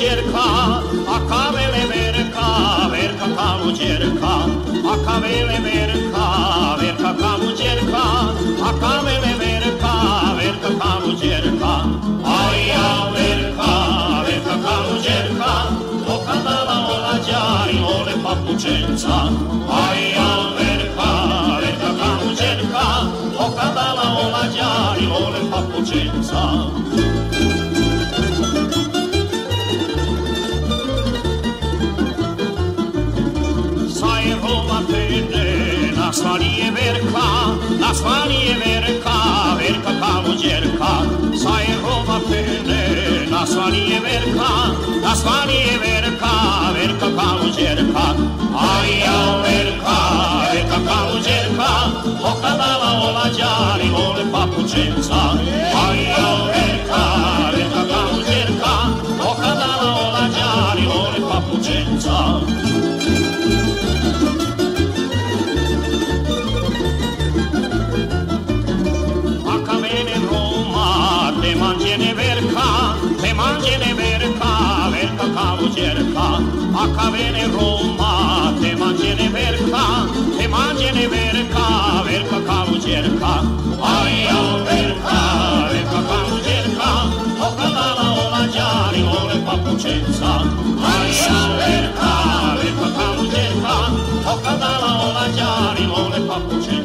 Cerca, acabele verca, verca calu cerca, acabele verca, verca calu cerca, acabele verca, verca calu cerca, aia verca, verca calu cerca, o cadala o la giari o le papucenza, aia verca, verca calu cerca, o cadala o la giari o le papucenza. Salije verka, na salije verka, verka kaluđerka, sa Jehova pene. Na salije verka, na salije verka, verka kaluđerka, a ja verka, verka kaluđerka, okadala olađari, vole papučenca. A ja verka, verka kaluđerka, okadala olađari, vole papučenca. vine merca, merca cavo cerca, acca vene Roma, te mangene merca, te mangene merca, merca cavo cerca, ai o merca, merca cavo cerca, o cadava o mangiare, o le papucenza, ai o merca, merca cavo cerca, o cadava o mangiare, o le papucenza.